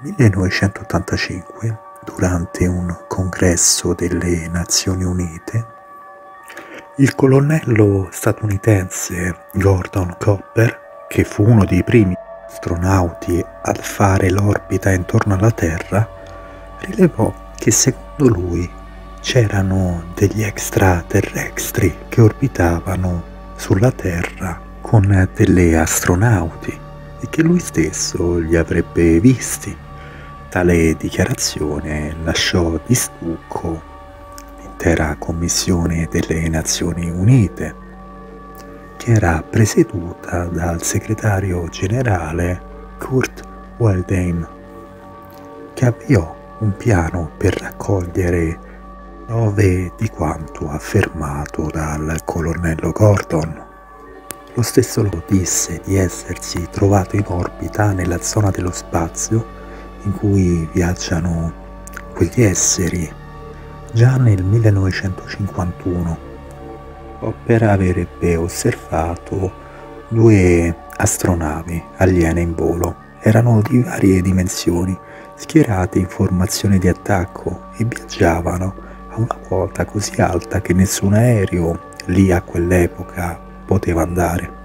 1985, durante un congresso delle Nazioni Unite, il colonnello statunitense Gordon Copper, che fu uno dei primi astronauti a fare l'orbita intorno alla Terra, rilevò che secondo lui c'erano degli extraterrestri che orbitavano sulla Terra con delle astronauti e che lui stesso li avrebbe visti. Tale dichiarazione lasciò di stucco l'intera commissione delle Nazioni Unite, che era presieduta dal segretario generale Kurt Waldheim, che avviò un piano per raccogliere prove di quanto affermato dal colonnello Gordon. Lo stesso lo disse di essersi trovato in orbita nella zona dello spazio in cui viaggiano quegli esseri già nel 1951. Popper avrebbe osservato due astronavi aliene in volo. Erano di varie dimensioni, schierate in formazione di attacco e viaggiavano a una quota così alta che nessun aereo lì a quell'epoca poteva andare.